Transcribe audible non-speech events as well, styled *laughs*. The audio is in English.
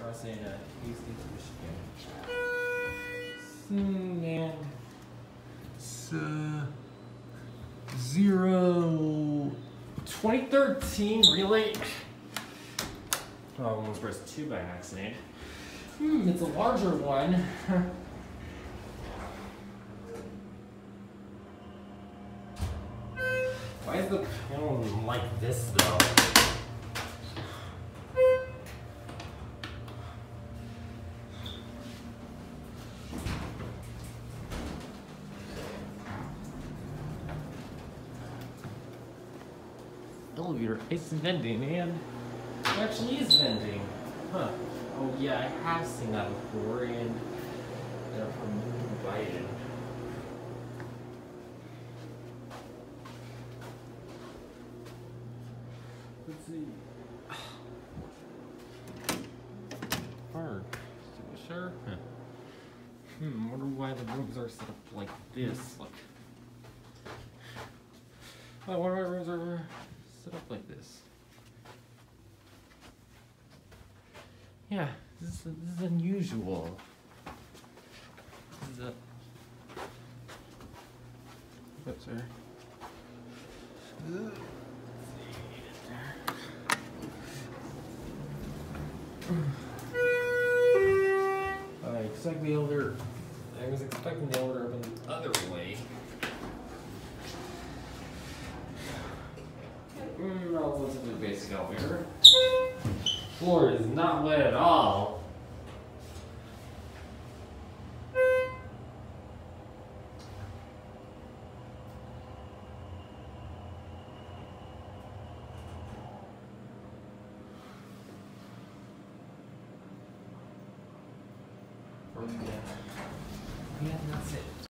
crossing uh, Hastings, Michigan. Hmm, and it's uh, zero 2013 relay. Oh, I almost pressed two by accident. Hmm, it's a larger one. *laughs* Why is the panel like this though? Elevator is vending, and it actually is vending. Huh. Oh yeah, I have seen that before, and they're from Biden. Let's see. *sighs* Fire extinguisher. Huh. Hmm, wonder why the rooms are set up like this. Look. Oh, why my rooms are like this? Yeah, this is, this is unusual. This is a. Oops, sorry. See. I expect the elder. I was expecting the elder open the other way. Relatively basic elevator. Floor is not wet at all. Yeah, that's it.